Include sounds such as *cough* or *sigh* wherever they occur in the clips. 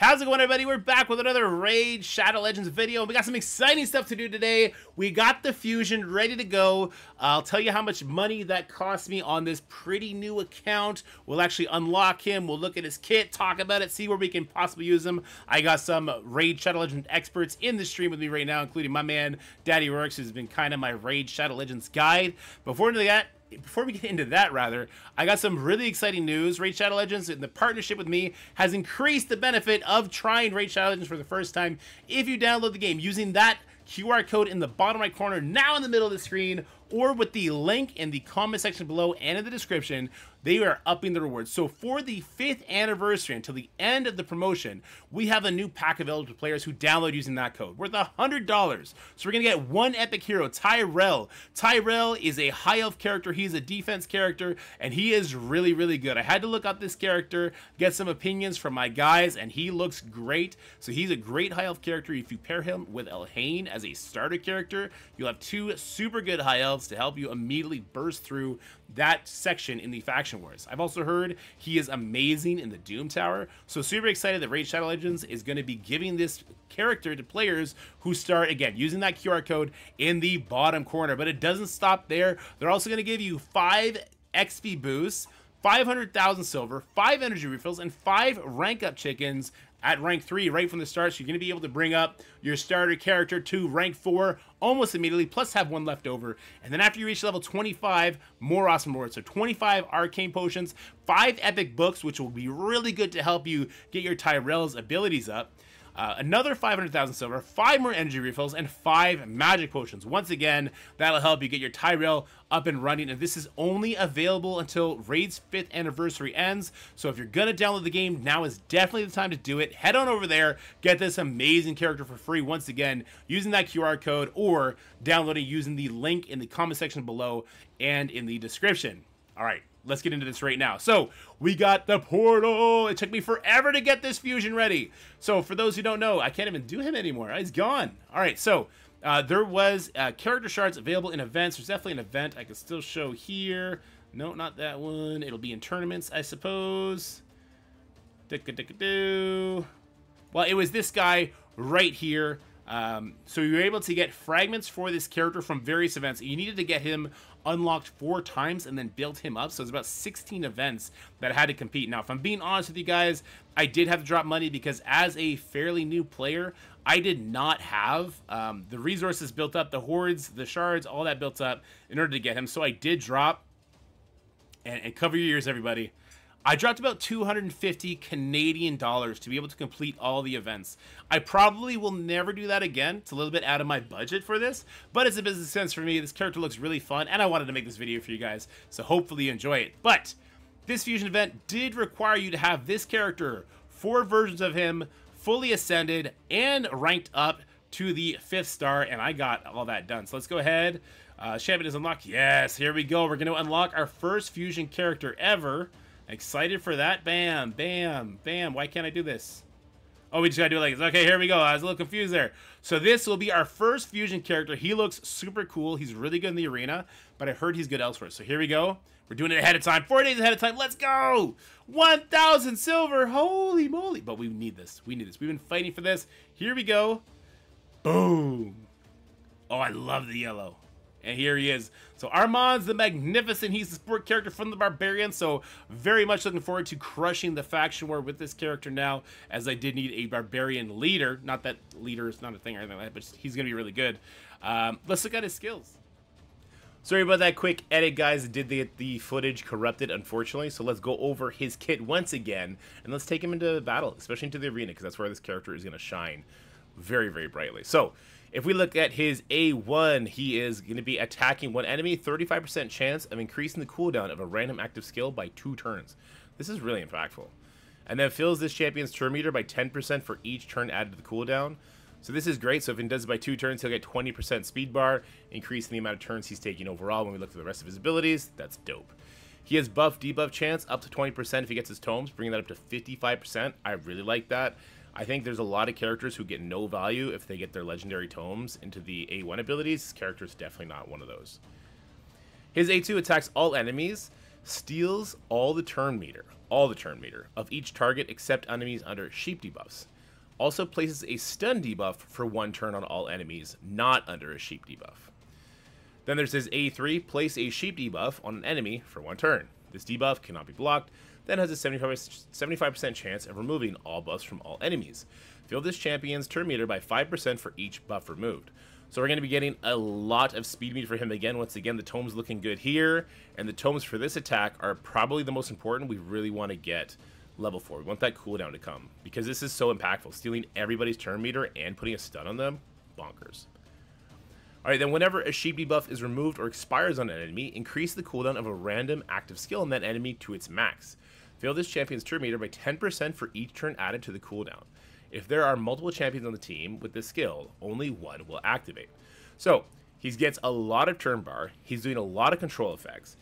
How's it going, everybody? We're back with another Raid Shadow Legends video. We got some exciting stuff to do today. We got the Fusion ready to go. I'll tell you how much money that cost me on this pretty new account. We'll actually unlock him. We'll look at his kit, talk about it, see where we can possibly use him. I got some Raid Shadow Legends experts in the stream with me right now, including my man, Daddy Works, who's been kind of my Raid Shadow Legends guide. Before we do that, before we get into that, rather, I got some really exciting news. Raid Shadow Legends, in the partnership with me, has increased the benefit of trying Raid Shadow Legends for the first time if you download the game using that QR code in the bottom right corner, now in the middle of the screen, or with the link in the comment section below and in the description, they are upping the rewards. So for the fifth anniversary until the end of the promotion, we have a new pack available to players who download using that code, worth $100. So we're going to get one epic hero, Tyrel. Tyrel is a high elf character. He's a defense character, and he is really, really good. I had to look up this character, get some opinions from my guys, and he looks great. So he's a great high elf character. If you pair him with Elhain as a starter character, you'll have two super good high elves to help you immediately burst through that section in the Faction Wars. I've also heard he is amazing in the Doom Tower, so super excited that Raid Shadow Legends is going to be giving this character to players who start, again, using that QR code in the bottom corner. But it doesn't stop there. They're also going to give you 5 XP boosts, 500,000 silver, 5 energy refills, and 5 rank up chickens at rank 3 right from the start. So you're going to be able to bring up your starter character to rank 4 almost immediately, plus have one left over. And then after you reach level 25, more awesome rewards. So 25 arcane potions, 5 epic books, which will be really good to help you get your Tyrel's abilities up. Uh, another 500,000 silver, 5 more energy refills, and 5 magic potions. Once again, that'll help you get your Tyrel up and running, and this is only available until Raid's 5th anniversary ends, so if you're to download the game, now is definitely the time to do it. Head on over there, get this amazing character for free, once again, using that QR code, or downloading using the link in the comment section below and in the description. Alright, let's get into this right now. So, we got the portal. It took me forever to get this fusion ready. So, for those who don't know, I can't even do him anymore. He's gone. All right, so uh, there was uh, character shards available in events. There's definitely an event I can still show here. No, not that one. It'll be in tournaments, I suppose. Well, it was this guy right here. Um, so you're able to get fragments for this character from various events. You needed to get him unlocked four times and then built him up. So it's about 16 events that I had to compete. Now, if I'm being honest with you guys, I did have to drop money because as a fairly new player, I did not have um, the resources built up, the hordes, the shards, all that built up in order to get him. So I did drop and, and cover your ears, everybody. I dropped about 250 Canadian dollars to be able to complete all the events. I probably will never do that again. It's a little bit out of my budget for this, but it's a business sense for me. This character looks really fun, and I wanted to make this video for you guys, so hopefully you enjoy it. But this fusion event did require you to have this character, four versions of him, fully ascended and ranked up to the fifth star, and I got all that done. So let's go ahead. Uh, champion is unlocked. Yes, here we go. We're going to unlock our first fusion character ever. Excited for that? Bam, bam, bam. Why can't I do this? Oh, we just gotta do it like this. Okay, here we go. I was a little confused there. So this will be our first fusion character. He looks super cool. He's really good in the arena, but I heard he's good elsewhere. So here we go. We're doing it ahead of time. Four days ahead of time. Let's go! 1,000 silver. Holy moly. But we need this. We need this. We've been fighting for this. Here we go. Boom. Oh, I love the yellow. And here he is. So Armanz the Magnificent. He's the support character from the Barbarian. So very much looking forward to crushing the faction war with this character now, as I did need a Barbarian leader. Not that leader is not a thing or anything like that, but he's going to be really good. Um, let's look at his skills. Sorry about that quick edit, guys. Did get the footage corrupted, unfortunately. So let's go over his kit once again, and let's take him into battle, especially into the arena, because that's where this character is going to shine very, very brightly. So if we look at his A1, he is going to be attacking one enemy, 35% chance of increasing the cooldown of a random active skill by two turns. This is really impactful. And then fills this champion's turn meter by 10% for each turn added to the cooldown. So this is great. So if he does it by two turns, he'll get 20% speed bar, increasing the amount of turns he's taking overall. When we look at the rest of his abilities, that's dope. He has buff debuff chance up to 20% if he gets his tomes, bringing that up to 55%. I really like that. I think there's a lot of characters who get no value if they get their legendary tomes into the A1 abilities. This character is definitely not one of those. His A2 attacks all enemies. steals all the turn meter, all the turn meter, of each target except enemies under sheep debuffs. Also places a stun debuff for one turn on all enemies not under a sheep debuff. Then there's his A3, place a sheep debuff on an enemy for one turn. This debuff cannot be blocked, then has a 75% chance of removing all buffs from all enemies. Fill this champion's turn meter by 5% for each buff removed. So we're going to be getting a lot of speed meter for him again. Once again, the tomes looking good here, and the tomes for this attack are probably the most important. We really want to get level 4. We want that cooldown to come, because this is so impactful. Stealing everybody's turn meter and putting a stun on them, bonkers. Alright, then whenever a sheep debuff is removed or expires on an enemy, increase the cooldown of a random active skill on that enemy to its max. Fill this champion's turn meter by 10% for each turn added to the cooldown. If there are multiple champions on the team with this skill, only one will activate. So, he gets a lot of turn bar, he's doing a lot of control effects,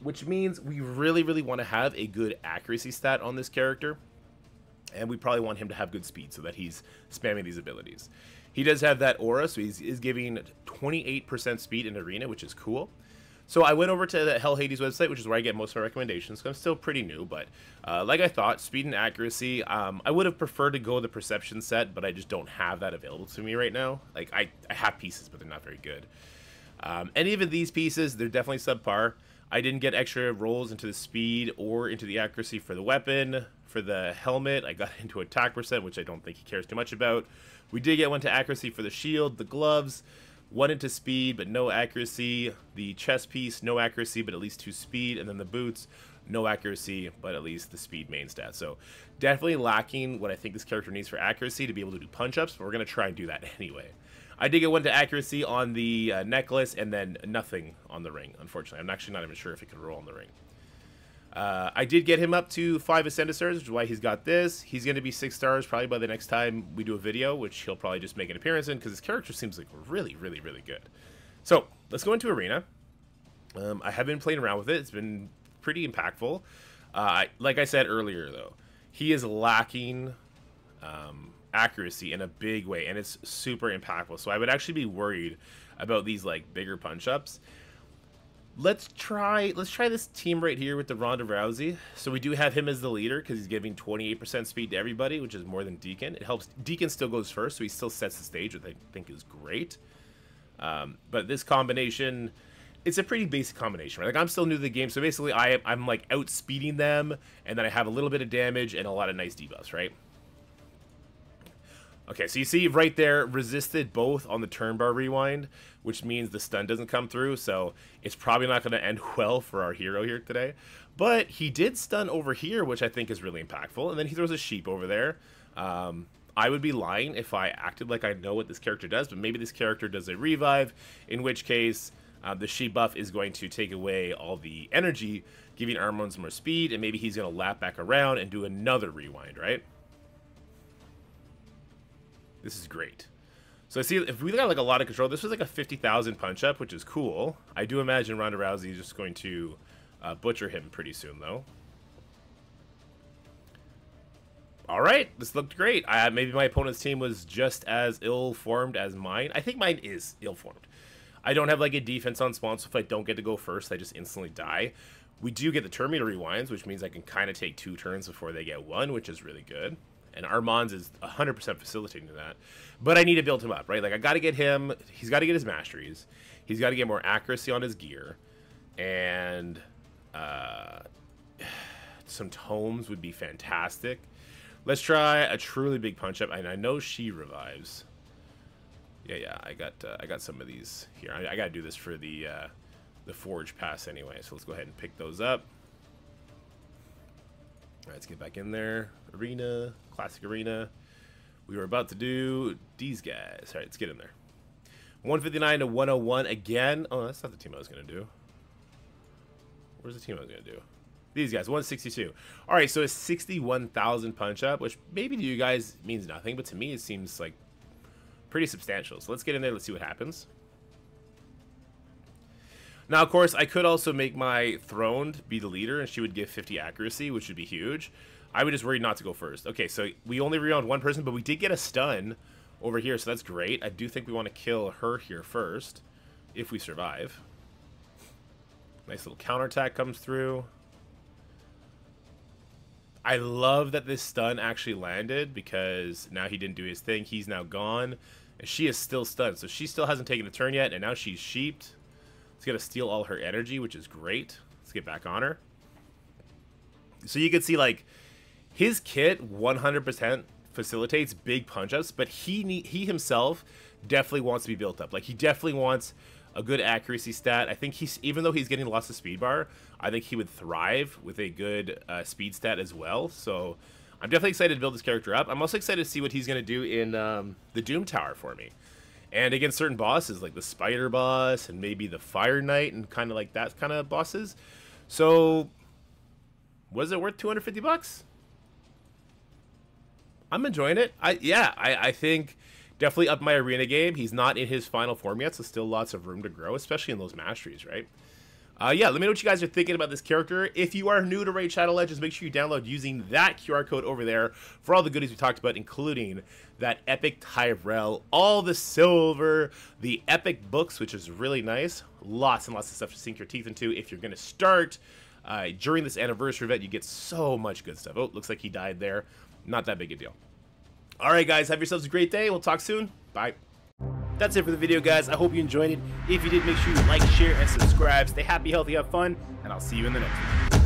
which means we really, really want to have a good accuracy stat on this character, and we probably want him to have good speed so that he's spamming these abilities. He does have that aura, so he's, he's giving 28% speed in arena, which is cool. So I went over to the HellHades website, which is where I get most of my recommendations. I'm still pretty new, but uh, like I thought, speed and accuracy. Um, I would have preferred to go the perception set, but I just don't have that available to me right now. Like I, I have pieces, but they're not very good. Um, any of these pieces, they're definitely subpar. I didn't get extra rolls into the speed or into the accuracy for the weapon. For the helmet, I got *laughs* into attack percent, which I don't think he cares too much about. We did get one to accuracy for the shield, the gloves, one into speed, but no accuracy. The chest piece, no accuracy, but at least two speed. And then the boots, no accuracy, but at least the speed main stat. So definitely lacking what I think this character needs for accuracy to be able to do punch-ups, but we're going to try and do that *laughs* anyway. I did get one to accuracy on the uh, necklace, and then nothing on the ring, unfortunately. I'm actually not even sure if it could roll on the ring. Uh, I did get him up to five stars, which is why he's got this. He's going to be six stars probably by the next time we do a video, which he'll probably just make an appearance in because his character seems like really, really, really good. So let's go into Arena. Um, I have been playing around with it. It's been pretty impactful. Uh, like I said earlier, though, he is lacking um, accuracy in a big way, and it's super impactful. So I would actually be worried about these like bigger punch ups let's try let's try this team right here with the Ronda Rousey. So we do have him as the leader because he's giving 28% speed to everybody, which is more than Deacon. It helps. Deacon still goes first, so he still sets the stage, which I think is great. Um, but this combination, it's a pretty basic combination, right? Like I'm still new to the game, so basically I I'm like outspeeding them, and then I have a little bit of damage and a lot of nice debuffs, right? Okay, so you see right there, resisted both on the turn bar rewind, which means the stun doesn't come through, so it's probably not going to end *laughs* well for our hero here today. But he did stun over here, which I think is really impactful, and then he throws a sheep over there. Um, I would be lying if I acted like I know what this character does, but maybe this character does a revive, in which case uh, the sheep buff is going to take away all the energy, giving Armanz more speed, and maybe he's going to lap back around and do another rewind, right? This is great. So I see if we got like a lot of control, this was like a 50,000 punch up, which is cool. I do imagine Ronda Rousey is just going to uh, butcher him pretty soon, though. All right, this looked great. I, maybe my opponent's team was just as ill-formed as mine. I think mine is ill-formed. I don't have like a defense on spawn, so if I don't get to go first, I just instantly die. We do get the meter rewinds, which means I can kind of take two turns before they get one, which is really good and Armanz is 100% facilitating that. But I need to build him up, right? Like I got to get him. He's got to get his masteries. He's got to get more accuracy on his gear, and uh, *sighs* some tomes would be fantastic. Let's try a truly big punch up, and I know she revives. Yeah, yeah, I got uh, I got some of these here. I, I got to do this for the uh, the forge pass anyway. So let's go ahead and pick those up. Right, let's get back in there. Arena, classic arena. We were about to do these guys. All right, let's get in there. 159 to 101 again. Oh, that's not the team I was going to do. Where's the team I was going to do? These guys, 162. All right, so a 61,000 punch up, which maybe to you guys means nothing, but to me it seems like pretty substantial. So let's get in there. Let's see what happens. Now, of course, I could also make my throned be the leader, and she would give 50 accuracy, which would be huge. I would just worry not to go first. Okay, so we only rewound one person, but we did get a stun over here, so that's great. I do think we want to kill her here first, if we survive. Nice little counterattack comes through. I love that this stun actually landed because now he didn't do his thing. He's now gone. And she is still stunned. So she still hasn't taken a turn yet. And now she's sheeped. It's going to steal all her energy, which is great. Let's get back on her. So you can see, like, his kit 100% facilitates big punch-ups, but he he himself definitely wants to be built up. Like, he definitely wants a good accuracy stat. I think he's, even though he's getting lots of speed bar, I think he would thrive with a good uh, speed stat as well. So I'm definitely excited to build this character up. I'm also excited to see what he's going to do in um, the Doom Tower for me. And against certain bosses, like the Spider Boss and maybe the Fire Knight and kind of like that kind of bosses. So, was it worth 250 bucks? I'm enjoying it. I yeah, I, I think definitely up my arena game. He's not in his final form yet, so still lots of room to grow, especially in those masteries, right? Uh, yeah, let me know what you guys are thinking about this character. If you are new to Raid Shadow Legends, make sure you download using that QR code over there for all the goodies we talked about, including that epic Tyrel, all the silver, the epic books, which is really nice. Lots and lots of stuff to sink your teeth into if you're going to start. Uh, during this anniversary event, you get so much good stuff. Oh, looks like he died there. Not that big a deal. All right, guys, have yourselves a great day. We'll talk soon. Bye. That's it for the video, guys. I hope you enjoyed it. If you did, make sure you like, share, and subscribe. Stay happy, healthy, have fun, and I'll see you in the next one.